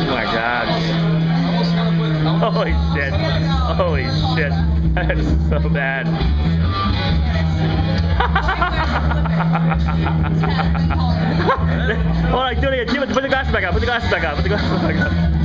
Oh my god. Holy shit. Holy shit. That is so bad. Hold on, Julia, Jim, put the glasses back up, put the glasses back up, put the glasses back up.